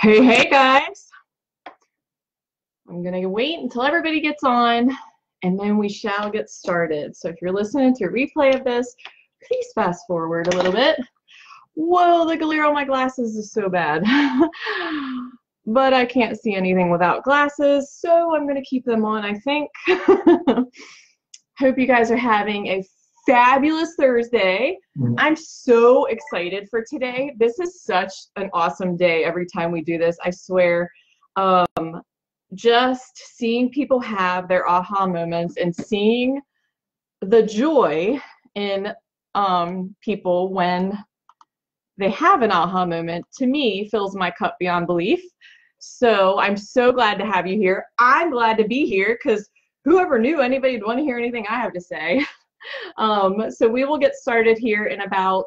Hey, hey guys. I'm going to wait until everybody gets on and then we shall get started. So if you're listening to a replay of this, please fast forward a little bit. Whoa, the glare on my glasses is so bad. but I can't see anything without glasses, so I'm going to keep them on, I think. Hope you guys are having a fabulous Thursday. Mm-hmm. I'm so excited for today. This is such an awesome day every time we do this. I swear. Um, just seeing people have their aha moments and seeing the joy in um, people when they have an aha moment to me fills my cup beyond belief. So I'm so glad to have you here. I'm glad to be here because whoever knew anybody would want to hear anything I have to say. um, so we will get started here in about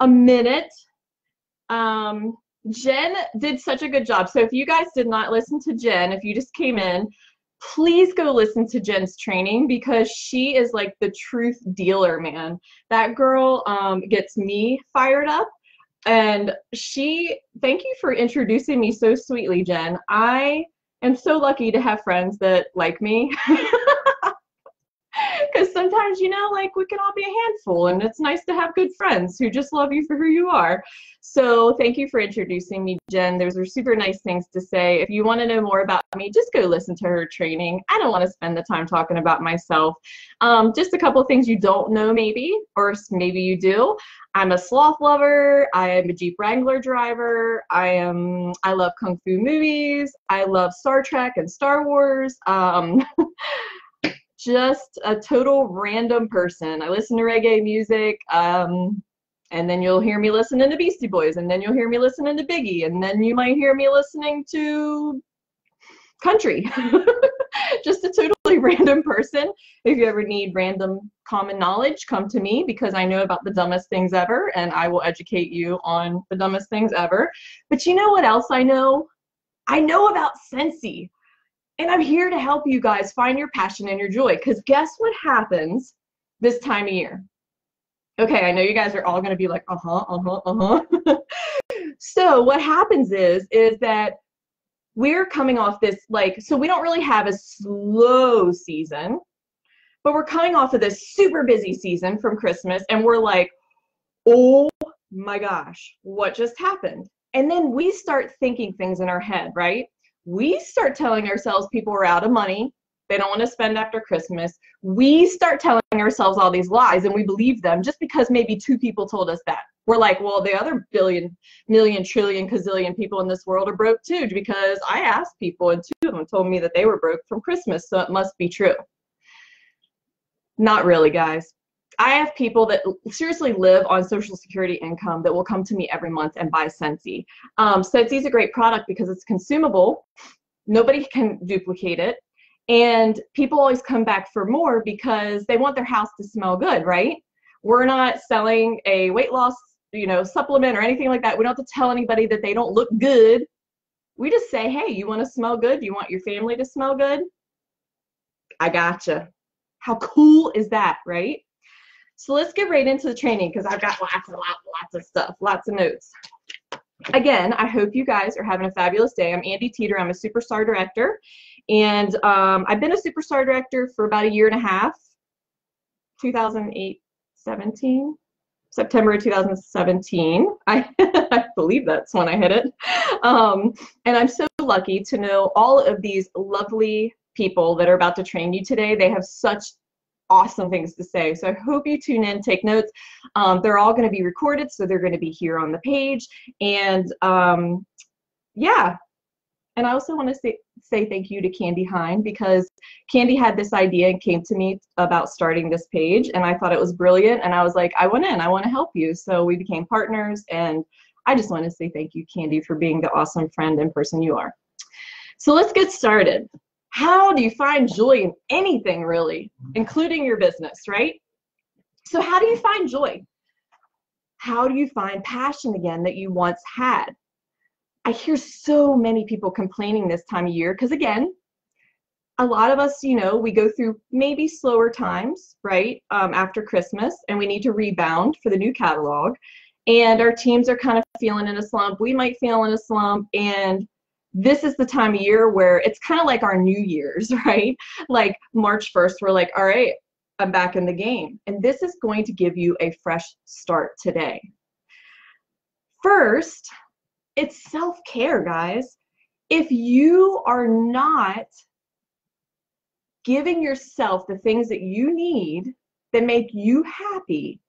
a minute. Um, Jen did such a good job. So if you guys did not listen to Jen, if you just came in, please go listen to Jen's training because she is like the truth dealer, man. That girl um, gets me fired up. And she, thank you for introducing me so sweetly, Jen. I am so lucky to have friends that like me. because sometimes you know like we can all be a handful and it's nice to have good friends who just love you for who you are. So thank you for introducing me jen. Those are super nice things to say. If you want to know more about me just go listen to her training. I don't want to spend the time talking about myself. Um, just a couple things you don't know maybe or maybe you do. I'm a sloth lover. I am a jeep wrangler driver. I am i love kung fu movies. I love star trek and star wars. Um, just a total random person. I listen to reggae music, um, and then you'll hear me listening to Beastie Boys, and then you'll hear me listening to Biggie, and then you might hear me listening to country. just a totally random person. If you ever need random common knowledge, come to me because I know about the dumbest things ever, and I will educate you on the dumbest things ever. But you know what else I know? I know about Scentsy. And I'm here to help you guys find your passion and your joy. Because guess what happens this time of year? Okay, I know you guys are all going to be like, uh huh, uh huh, uh huh. so what happens is, is that we're coming off this like, so we don't really have a slow season, but we're coming off of this super busy season from Christmas, and we're like, oh my gosh, what just happened? And then we start thinking things in our head, right? We start telling ourselves people are out of money they don't want to spend after christmas we start telling ourselves all these lies and we believe them just because maybe two people told us that. We're like well the other billion million trillion gazillion people in this world are broke too because i asked people and two of them told me that they were broke from christmas so it must be true. Not really guys I have people that seriously live on Social Security income that will come to me every month and buy Scentsy. Um, is a great product because it's consumable. Nobody can duplicate it. And people always come back for more because they want their house to smell good, right? We're not selling a weight loss, you know, supplement or anything like that. We don't have to tell anybody that they don't look good. We just say, hey, you want to smell good? You want your family to smell good? I gotcha. How cool is that, right? So let's get right into the training because I've got lots and lots, lots of stuff, lots of notes. Again, I hope you guys are having a fabulous day. I'm Andie Teeter. I'm a superstar director. And um, I've been a superstar director for about a year and a half, 2008, 17, September 2017. I, I believe that's when I hit it. Um, and I'm so lucky to know all of these lovely people that are about to train you today. They have such awesome things to say. So I hope you tune in, take notes. Um, they're all going to be recorded, so they're going to be here on the page. And um, yeah, and I also want to say, say thank you to Candy Hine because Candy had this idea and came to me about starting this page, and I thought it was brilliant. And I was like, I want in, I want to help you. So we became partners, and I just want to say thank you, Candy, for being the awesome friend and person you are. So let's get started how do you find joy in anything really, including your business, right? So, how do you find joy? How do you find passion again that you once had? I hear so many people complaining this time of year because, again, a lot of us, you know, we go through maybe slower times, right, um, after Christmas, and we need to rebound for the new catalog. and our teams are kind of feeling in a slump. We might feel in a slump, and this is the time of year where it's kind of like our New Year's, right? Like March 1st, we're like, all right, I'm back in the game. And this is going to give you a fresh start today. First, it's self care, guys. If you are not giving yourself the things that you need that make you happy,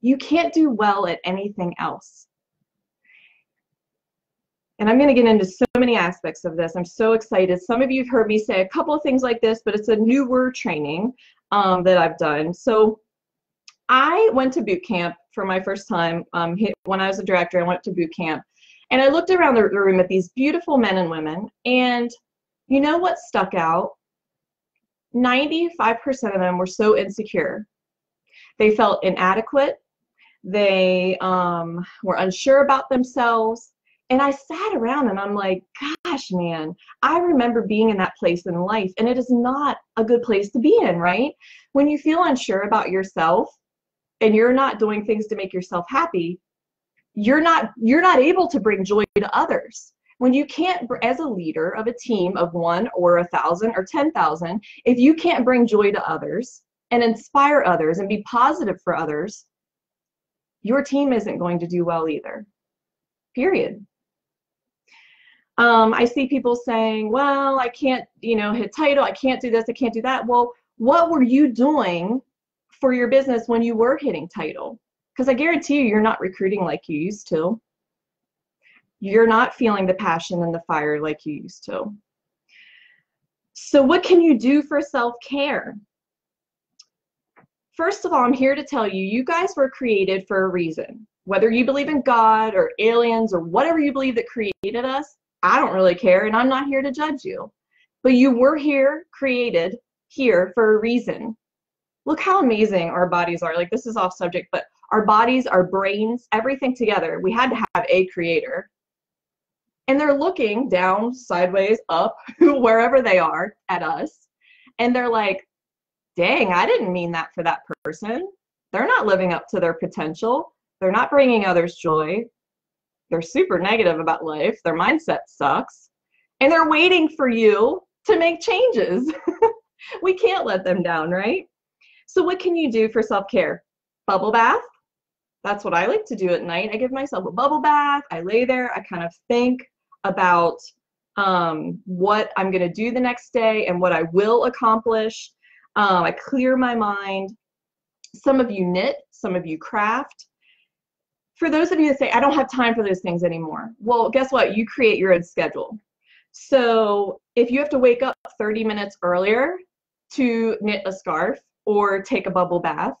you can't do well at anything else. And I'm going to get into so many aspects of this. I'm so excited. Some of you have heard me say a couple of things like this, but it's a newer training um, that I've done. So I went to boot camp for my first time. Um, when I was a director, I went to boot camp. And I looked around the room at these beautiful men and women. And you know what stuck out? 95% of them were so insecure. They felt inadequate. They um, were unsure about themselves. And I sat around and I'm like, gosh, man, I remember being in that place in life, and it is not a good place to be in, right? When you feel unsure about yourself and you're not doing things to make yourself happy, you're not you're not able to bring joy to others. When you can't as a leader of a team of one or a thousand or ten thousand if you can't bring joy to others and inspire others and be positive for others your team isn't going to do well either. Period um, I see people saying, well, I can't, you know, hit title, I can't do this, I can't do that. Well, what were you doing for your business when you were hitting title? Because I guarantee you, you're not recruiting like you used to. You're not feeling the passion and the fire like you used to. So, what can you do for self care? First of all, I'm here to tell you, you guys were created for a reason. Whether you believe in God or aliens or whatever you believe that created us, I don't really care, and I'm not here to judge you. But you were here, created here for a reason. Look how amazing our bodies are. Like, this is off subject, but our bodies, our brains, everything together. We had to have a creator. And they're looking down, sideways, up, wherever they are at us. And they're like, dang, I didn't mean that for that person. They're not living up to their potential. They're not bringing others joy they're super negative about life, their mindset sucks, and they're waiting for you to make changes. we can't let them down, right? So, what can you do for self care? Bubble bath. That's what I like to do at night. I give myself a bubble bath. I lay there. I kind of think about um, what I'm going to do the next day and what I will accomplish. Um, I clear my mind. Some of you knit, some of you craft for those of you that say, I don't have time for those things anymore, well, guess what? You create your own schedule. So if you have to wake up 30 minutes earlier to knit a scarf or take a bubble bath,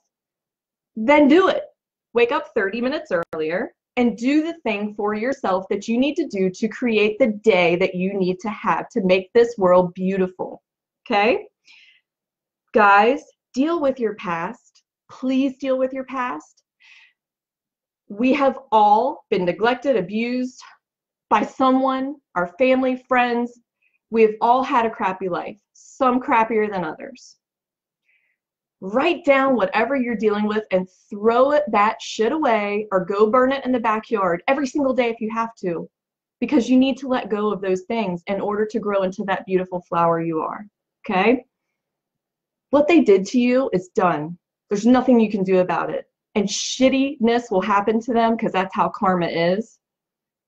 then do it. Wake up 30 minutes earlier and do the thing for yourself that you need to do to create the day that you need to have to make this world beautiful. Okay? Guys, deal with your past. Please deal with your past we have all been neglected, abused by someone, our family, friends. We've all had a crappy life, some crappier than others. Write down whatever you're dealing with and throw it that shit away or go burn it in the backyard every single day if you have to because you need to let go of those things in order to grow into that beautiful flower you are. Okay? What they did to you is done. There's nothing you can do about it and shittiness will happen to them because that's how karma is.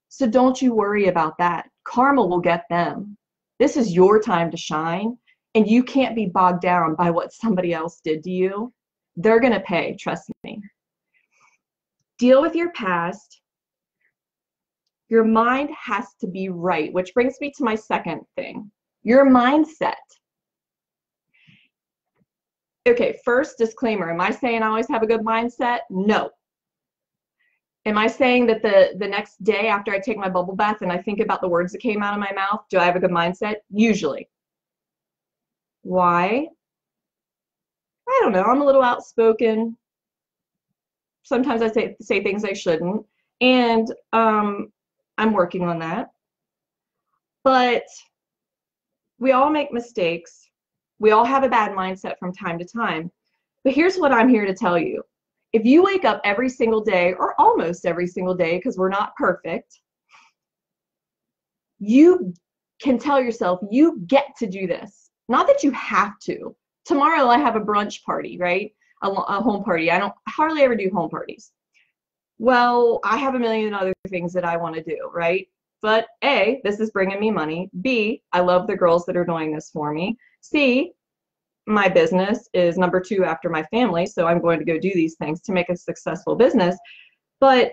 So don't you worry about that. Karma will get them. This is your time to shine, and you can't be bogged down by what somebody else did to you. They're going to pay, trust me. Deal with your past. Your mind has to be right, which brings me to my second thing your mindset okay, first disclaimer, am I saying I always have a good mindset? No. Am I saying that the, the next day after I take my bubble bath and I think about the words that came out of my mouth, do I have a good mindset? Usually. Why? I don't know. I'm a little outspoken. Sometimes I say, say things I shouldn't. And um, I'm working on that. But we all make mistakes we all have a bad mindset from time to time. But here's what I'm here to tell you. If you wake up every single day or almost every single day because we're not perfect you can tell yourself you get to do this. Not that you have to. Tomorrow i have a brunch party right? A, a home party. I don't hardly ever do home parties. Well i have a million other things that i want to do right but a this is bringing me money b i love the girls that are doing this for me c my business is number two after my family, so I'm going to go do these things to make a successful business. But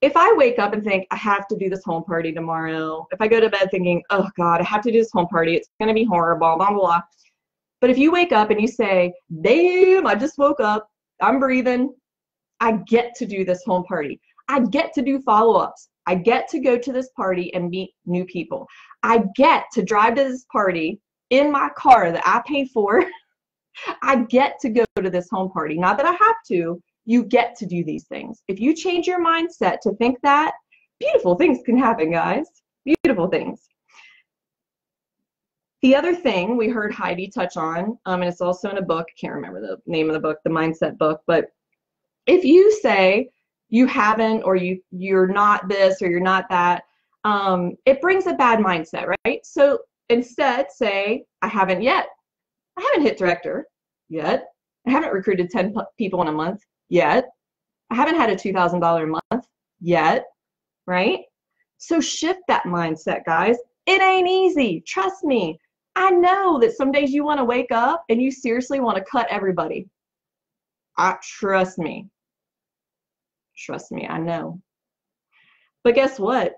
if I wake up and think I have to do this home party tomorrow, if I go to bed thinking, oh God, I have to do this home party, it's going to be horrible, blah, blah, blah. But if you wake up and you say, damn, I just woke up, I'm breathing, I get to do this home party. I get to do follow ups. I get to go to this party and meet new people. I get to drive to this party in my car that I pay for. I get to go to this home party. Not that I have to, you get to do these things. If you change your mindset to think that, beautiful things can happen, guys. Beautiful things. The other thing we heard Heidi touch on, um, and it's also in a book, I can't remember the name of the book, the mindset book, but if you say you haven't or you you're not this or you're not that, um, it brings a bad mindset, right? So Instead, say, I haven't yet. I haven't hit director yet. I haven't recruited 10 people in a month yet. I haven't had a $2,000 a month yet, right? So shift that mindset, guys. It ain't easy. Trust me. I know that some days you want to wake up and you seriously want to cut everybody. I trust me. Trust me, I know. But guess what?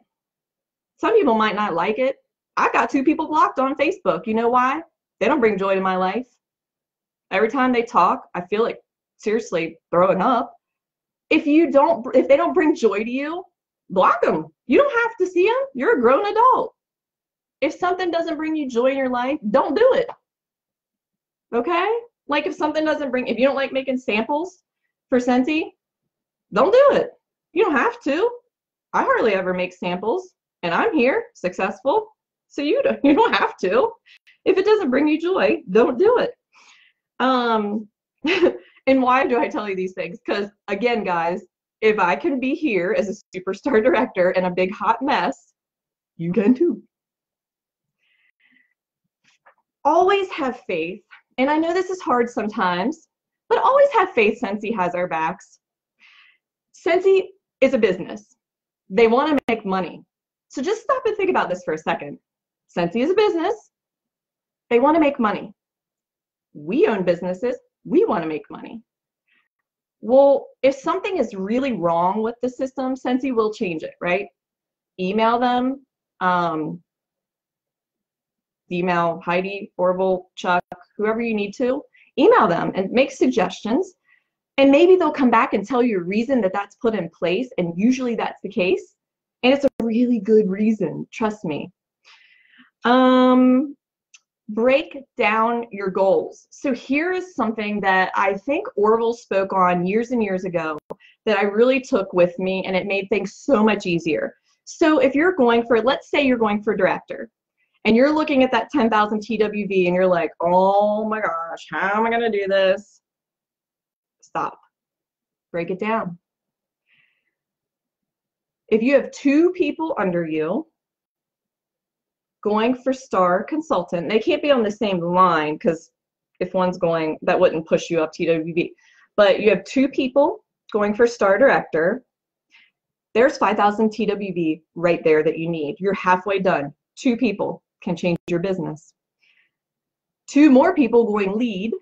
Some people might not like it. I got two people blocked on Facebook. You know why? They don't bring joy to my life. Every time they talk, I feel like seriously throwing up. If you don't, if they don't bring joy to you, block them. You don't have to see them. You're a grown adult. If something doesn't bring you joy in your life, don't do it. Okay? Like if something doesn't bring, if you don't like making samples for Scentsy, don't do it. You don't have to. I hardly ever make samples, and I'm here, successful. So you don't, you don't have to. If it doesn't bring you joy, don't do it. Um, and why do I tell you these things? Because again, guys, if I can be here as a superstar director and a big hot mess, you can too. Always have faith. And I know this is hard sometimes, but always have faith Scentsy has our backs. Scentsy is a business. They want to make money. So just stop and think about this for a second. Scentsy is a business. They want to make money. We own businesses. We want to make money. Well, if something is really wrong with the system, Scentsy will change it, right? Email them. Um, email Heidi, Orville, Chuck, whoever you need to. Email them and make suggestions. And maybe they'll come back and tell you a reason that that's put in place. And usually that's the case. And it's a really good reason, trust me. Um, break down your goals. So here is something that I think Orville spoke on years and years ago that I really took with me and it made things so much easier. So if you're going for, let's say you're going for director and you're looking at that 10,000 TWV and you're like, oh my gosh, how am I going to do this? Stop. Break it down. If you have two people under you, going for star consultant. They can't be on the same line because if one's going, that wouldn't push you up TWV. But you have two people going for star director. There's 5,000 TWV right there that you need. You're halfway done. Two people can change your business. Two more people going lead.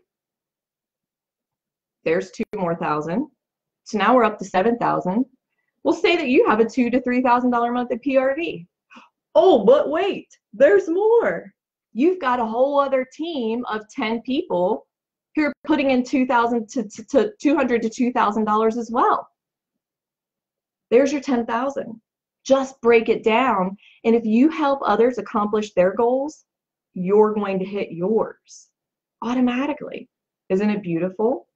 There's two more thousand. So now we're up to 7,000. We'll say that you have a two to $3,000 month at PRV. Oh, but wait, there's more. You've got a whole other team of 10 people who are putting in 2000 to, to, to 200 to $2,000 as well. There's your 10,000. Just break it down. And if you help others accomplish their goals, you're going to hit yours automatically. Isn't it beautiful?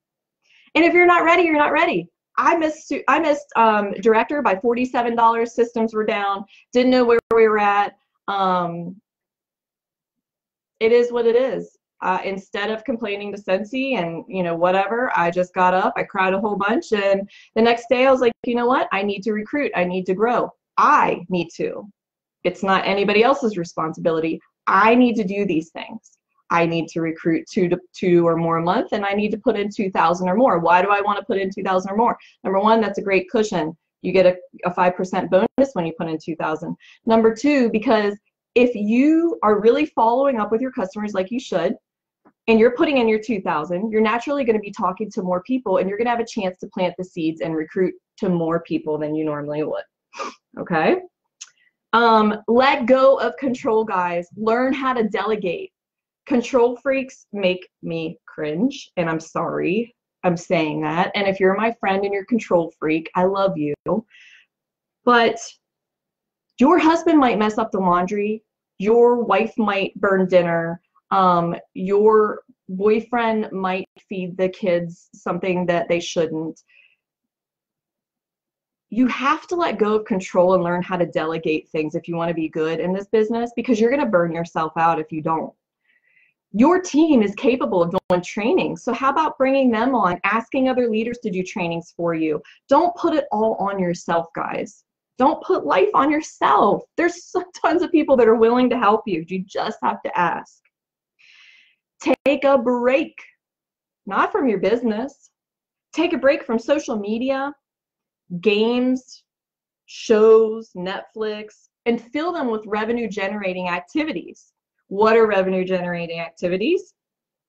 And if you're not ready, you're not ready. I missed I missed um, director by $47. Systems were down. Didn't know where we were at. Um, it is what it is. uh, instead of complaining to Scentsy and you know whatever, I just got up, I cried a whole bunch, and the next day I was like, you know what? I need to recruit. I need to grow. I need to. It's not anybody else's responsibility. I need to do these things. I need to recruit two to two or more a month, and I need to put in 2,000 or more. Why do I want to put in 2,000 or more? Number one, that's a great cushion. You get a, a 5% bonus when you put in 2,000. Number two, because if you are really following up with your customers like you should, and you're putting in your 2000 you're naturally going to be talking to more people and you're going to have a chance to plant the seeds and recruit to more people than you normally would okay um, let go of control guys learn how to delegate control freaks make me cringe and i'm sorry i'm saying that and if you're my friend and you're control freak i love you but your husband might mess up the laundry your wife might burn dinner um, your boyfriend might feed the kids something that they shouldn't. You have to let go of control and learn how to delegate things if you want to be good in this business because you're going to burn yourself out if you don't. Your team is capable of doing training. So, how about bringing them on, asking other leaders to do trainings for you? Don't put it all on yourself, guys. Don't put life on yourself. There's tons of people that are willing to help you. You just have to ask. Take a break, not from your business. Take a break from social media, games, shows, Netflix, and fill them with revenue generating activities. What are revenue generating activities?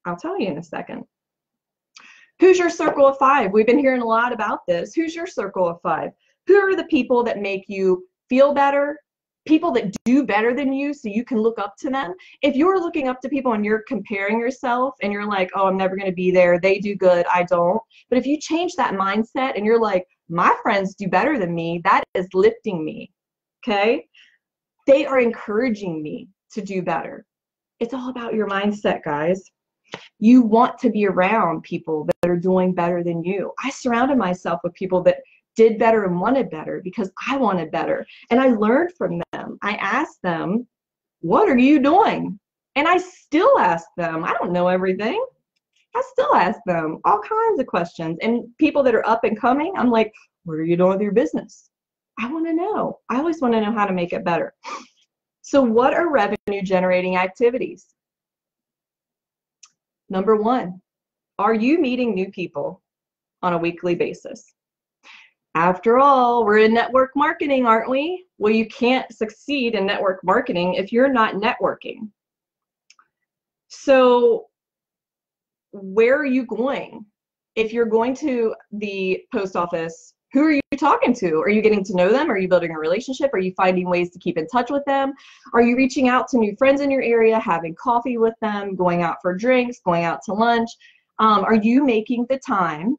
I'll tell you in a second. Who's your circle of five? We've been hearing a lot about this. Who's your circle of five? Who are the people that make you feel better, people that do better than you so you can look up to them. If you're looking up to people and you're comparing yourself and you're like, oh, I'm never going to be there, they do good, I don't. But if you change that mindset and you're like, my friends do better than me, that is lifting me. Okay? They are encouraging me to do better. It's all about your mindset, guys. You want to be around people that are doing better than you. I surrounded myself with people that did better and wanted better because I wanted better. And I learned from them. I asked them, What are you doing? And I still ask them. I don't know everything. I still ask them all kinds of questions. And people that are up and coming, I'm like, What are you doing with your business? I want to know. I always want to know how to make it better. So, what are revenue generating activities? Number one, are you meeting new people on a weekly basis? After all, we're in network marketing, aren't we? Well, you can't succeed in network marketing if you're not networking. So, where are you going? If you're going to the post office, who are you talking to? Are you getting to know them? Are you building a relationship? Are you finding ways to keep in touch with them? Are you reaching out to new friends in your area, having coffee with them, going out for drinks, going out to lunch? Um, are you making the time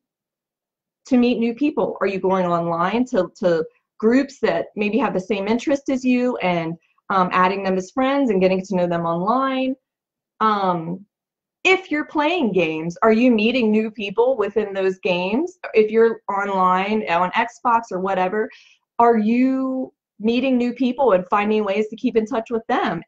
to meet new people? Are you going online to, to groups that maybe have the same interest as you and um, adding them as friends and getting to know them online? Um, if you're playing games, are you meeting new people within those games? If you're online on Xbox or whatever, are you meeting new people and finding ways to keep in touch with them?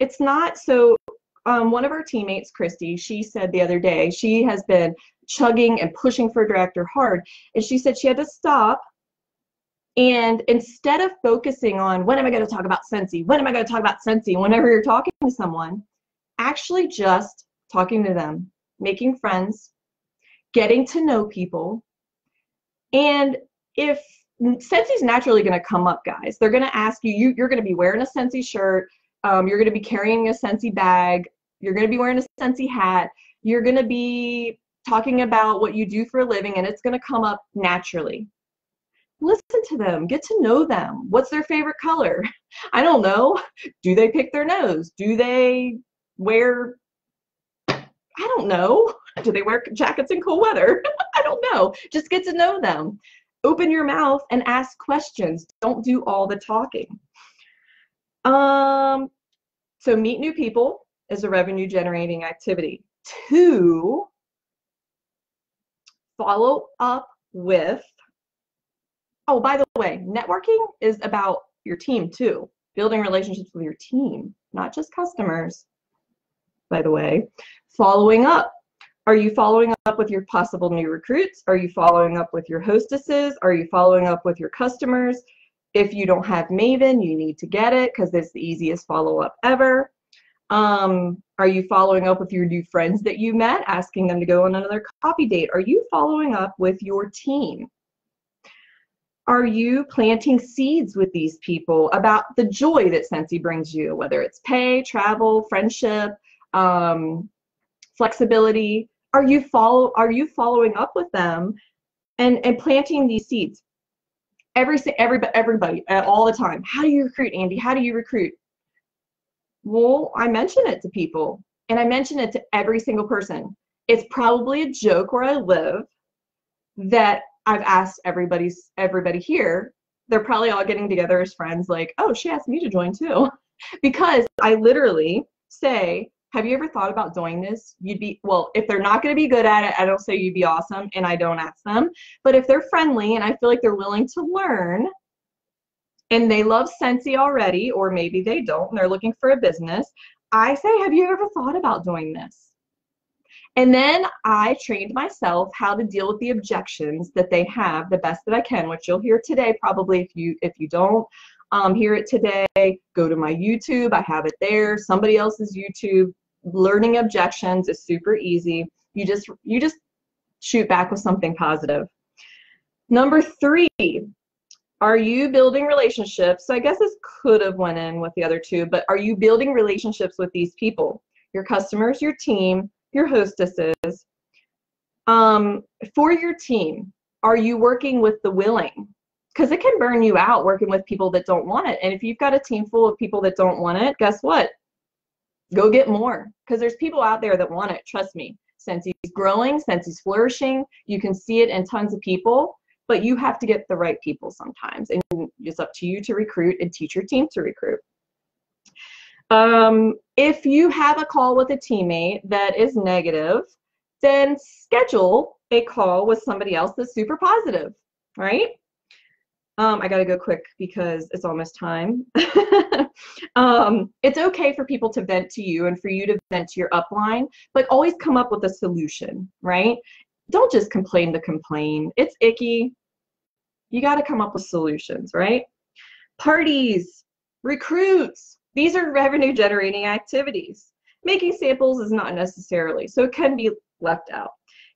It's not so. Um, one of our teammates, Christy, she said the other day, she has been chugging and pushing for a director hard. And she said she had to stop. And instead of focusing on when am I going to talk about Scentsy when am I going to talk about Scentsy whenever you're talking to someone, actually just talking to them, making friends, getting to know people. And if Scentsy's naturally going to come up, guys, they're going to ask you, you you're going to be wearing a Scentsy shirt, um, you're going to be carrying a Scentsy bag, you're going to be wearing a Scentsy hat, you're going to be talking about what you do for a living, and it's going to come up naturally. Listen to them, get to know them. What's their favorite color? I don't know. Do they pick their nose? Do they wear, I don't know. Do they wear jackets in cold weather? I don't know. Just get to know them. Open your mouth and ask questions. Don't do all the talking. Um, so meet new people is a revenue generating activity. Two, follow up with oh by the way networking is about your team too building relationships with your team not just customers by the way. Following up. Are you following up with your possible new recruits? Are you following up with your hostesses? Are you following up with your customers? If you don't have Maven, you need to get it because it's the easiest follow up ever. Um, are you following up with your new friends that you met, asking them to go on another coffee date? Are you following up with your team? Are you planting seeds with these people about the joy that Scentsy brings you, whether it's pay, travel, friendship, um, flexibility? Are you follow? Are you following up with them and and planting these seeds? Every everybody everybody all the time. How do you recruit, Andie? How do you recruit? Well, I mention it to people and I mention it to every single person. It's probably a joke where I live that I've asked everybody's everybody here. They're probably all getting together as friends, like, oh, she asked me to join too. because I literally say, have you ever thought about doing this? You'd be, well, if they're not going to be good at it, I don't say you'd be awesome and I don't ask them. But if they're friendly and I feel like they're willing to learn, and they love Scentsy already, or maybe they don't, and they're looking for a business, I say, have you ever thought about doing this? And then I trained myself how to deal with the objections that they have the best that I can, which you'll hear today probably if you if you don't um, hear it today, go to my YouTube. I have it there. Somebody else's YouTube. Learning objections is super easy. You just you just shoot back with something positive. Number three, are you building relationships? So I guess this could have went in with the other two, but are you building relationships with these people? Your customers, your team, your hostesses. Um, for your team, are you working with the willing? Because it can burn you out working with people that don't want it. And if you've got a team full of people that don't want it, guess what? Go get more. Because there's people out there that want it. Trust me. Scentsy's growing, Scentsy's flourishing. You can see it in tons of people but you have to get the right people sometimes and it's up to you to recruit and teach your team to recruit um, if you have a call with a teammate that is negative then schedule a call with somebody else that's super positive right um, I gotta go quick because it's almost time. um, it's okay for people to vent to you and for you to vent to your upline, but always come up with a solution, right? Don't just complain to complain. It's icky you got to come up with solutions, right? Parties, recruits, these are revenue generating activities. Making samples is not necessarily, so it can be left out.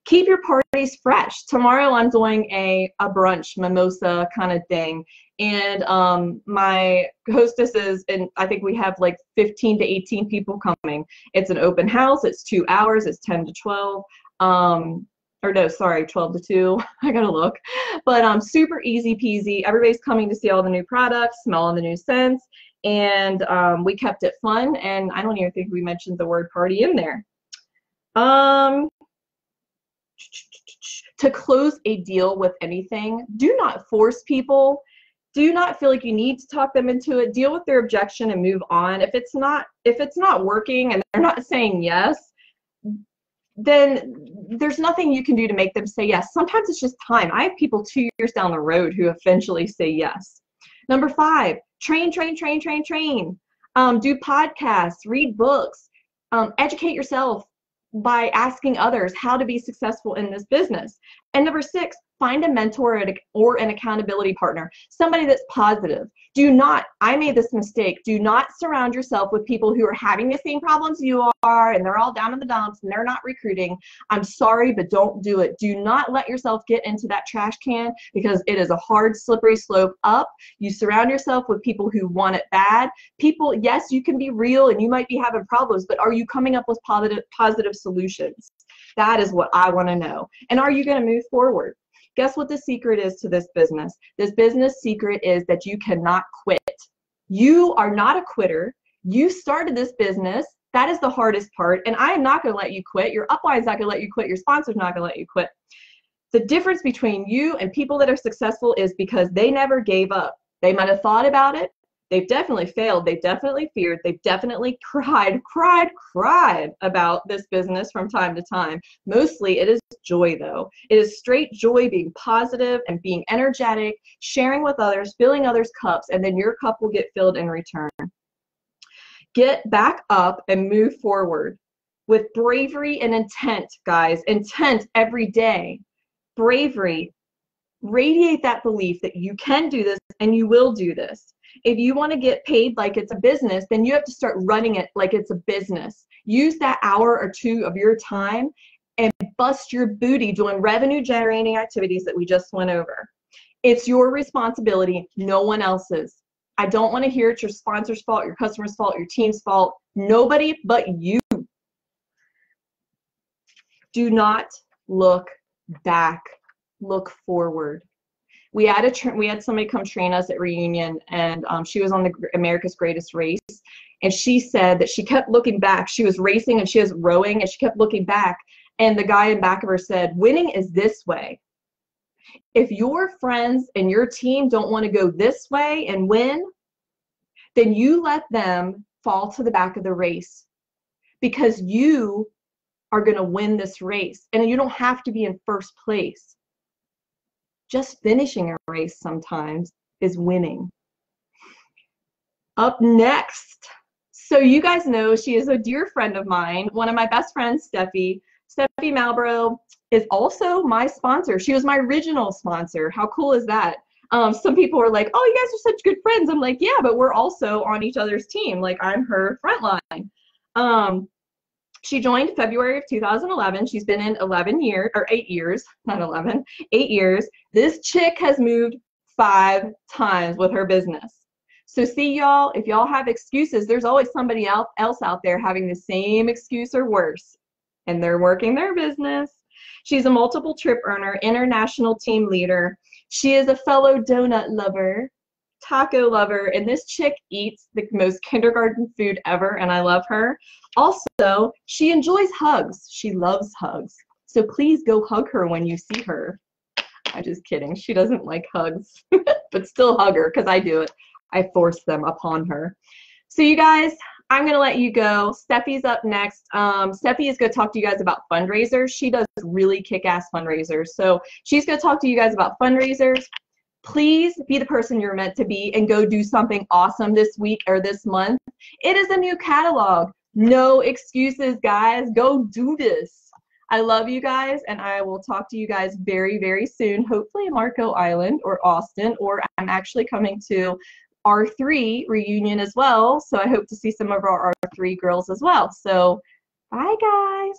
Keep your parties fresh. Tomorrow I'm doing a, a brunch, mimosa kind of thing. And um, my hostesses, and I think we have like 15 to 18 people coming. It's an open house, it's two hours, it's 10 to 12. Um, or no, sorry, 12 to 2. I gotta look. But um, super easy peasy. Everybody's coming to see all the new products, smell all the new scents, and um, we kept it fun. And I don't even think we mentioned the word party in there. Um, to close a deal with anything, do not force people. Do not feel like you need to talk them into it. Deal with their objection and move on. If it's not if it's not working and they're not saying yes, then there's nothing you can do to make them say yes. Sometimes it's just time. I have people two years down the road who eventually say yes. Number five, train, train, train, train, train. Um, do podcasts, read books, um, educate yourself by asking others how to be successful in this business. And number six, find a mentor or an accountability partner, somebody that's positive. Do not, I made this mistake, do not surround yourself with people who are having the same problems you are and they're all down in the dumps and they're not recruiting. I'm sorry, but don't do it. Do not let yourself get into that trash can because it is a hard, slippery slope up. You surround yourself with people who want it bad. People, yes, you can be real and you might be having problems, but are you coming up with positive, positive solutions? That is what I want to know. And are you going to move forward? Guess what the secret is to this business? This business secret is that you cannot quit. You are not a quitter. You started this business. That is the hardest part. And I am not going to let you quit. Your upline is not going to let you quit. Your sponsor's not going to let you quit. The difference between you and people that are successful is because they never gave up. They might have thought about it. They've definitely failed. They've definitely feared. They've definitely cried, cried, cried about this business from time to time. Mostly it is joy, though. It is straight joy being positive and being energetic, sharing with others, filling others' cups, and then your cup will get filled in return. Get back up and move forward. with bravery and intent, guys. Intent every day. Bravery. Radiate that belief that you can do this and you will do this. If you want to get paid like it's a business, then you have to start running it like it's a business. Use that hour or two of your time and bust your booty doing revenue generating activities that we just went over. It's your responsibility, no one else's. I don't want to hear it's your sponsor's fault, your customer's fault, your team's fault. Nobody but you. Do not look back. Look forward. We had a we had somebody come train us at reunion, and um, she was on the America's Greatest Race, and she said that she kept looking back. She was racing and she was rowing, and she kept looking back. And the guy in back of her said, "Winning is this way." If your friends and your team don't want to go this way and win, then you let them fall to the back of the race because you are going to win this race. And you don't have to be in first place. Just finishing a race sometimes is winning. Up next. So you guys know she is a dear friend of mine, one of my best friends, Steffi. Steffi Malbro is also my sponsor. She was my original sponsor. How cool is that? Um, some people were like, "Oh, you guys are such good friends." I'm like, "Yeah, but we're also on each other's team. Like I'm her frontline." Um, she joined February of 2011. She's been in 11 years or eight years, not 11, eight years. This chick has moved five times with her business. So see y'all, if y'all have excuses, there's always somebody else out there having the same excuse or worse, and they're working their business. She's a multiple trip earner, international team leader. She is a fellow donut lover, taco lover, and this chick eats the most kindergarten food ever, and I love her. Also, she enjoys hugs. She loves hugs. So please go hug her when you see her. I'm just kidding. She doesn't like hugs, but still hug her because I do it. I force them upon her. So you guys, I'm going to let you go. Steffi's up next. Um, Steffi is going to talk to you guys about fundraisers. She does really kick-ass fundraisers. So she's going to talk to you guys about fundraisers. Please be the person you're meant to be and go do something awesome this week or this month. It is a new catalog. No excuses, guys. Go do this. I love you guys, and I will talk to you guys very, very soon. Hopefully, Marco Island or Austin, or I'm actually coming to R3 reunion as well. So I hope to see some of our R3 girls as well. So bye, guys.